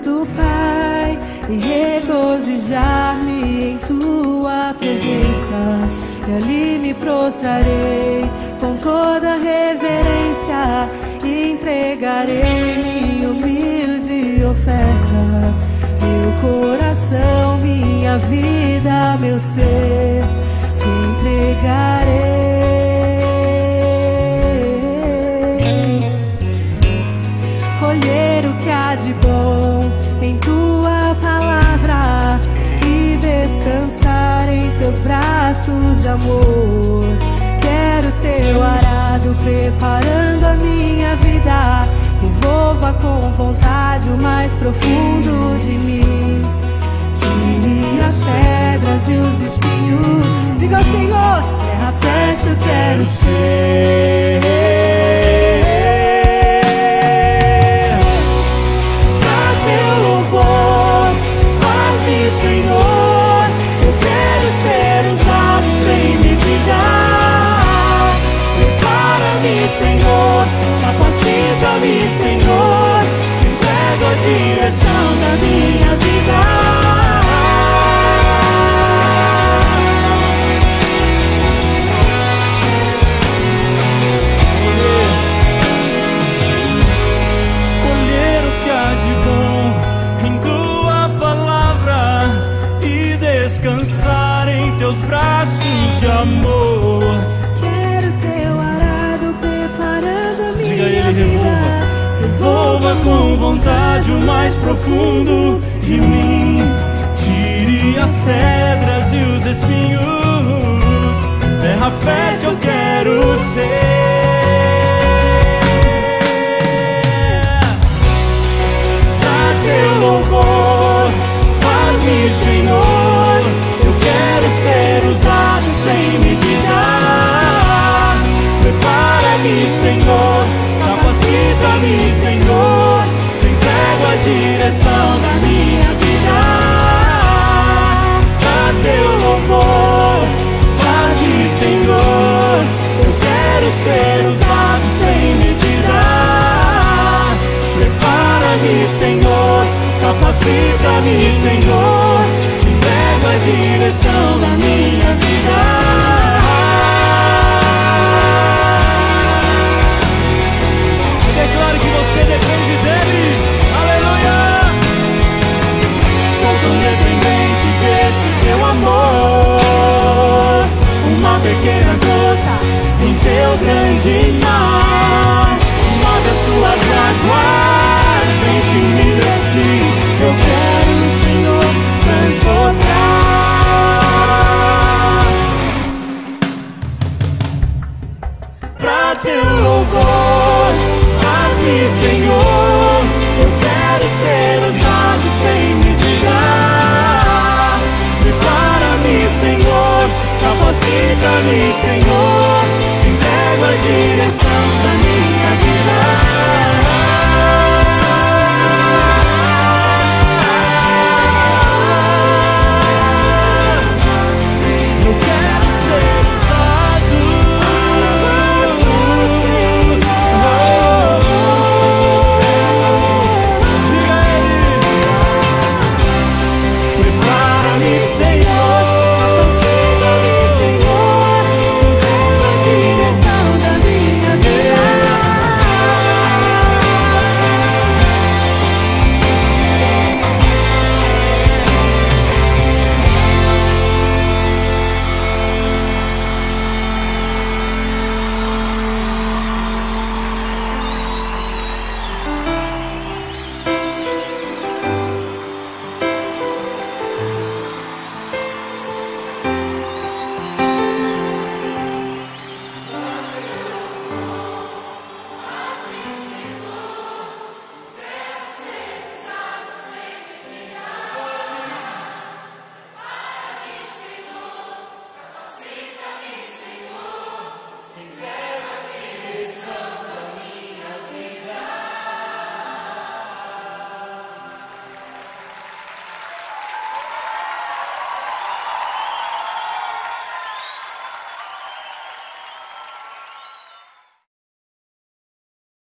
Do Pai e regozijar-me em tua presença. E ali me prostrarei com toda reverência e entregarei minha humilde oferta. Meu coração, minha vida, meu ser, te entregarei colher o que há de bom em tua palavra e descansar em teus braços de amor. Quero teu arado preparando a minha vida, envolva com vontade o mais profundo de mim. Prepara-me, Senhor. Capacita-me, Senhor. Te entrego a direção da minha vida. colher Revolva com vontade o mais profundo de mim. Tire as pedras e os espinhos. Terra fértil eu quero ser. Teu louvor, faz-me, Senhor. Eu quero ser usado sem medida. Prepara-me, Senhor. Capacita-me, Senhor. Senhor. Te entrego a direção da minha vida.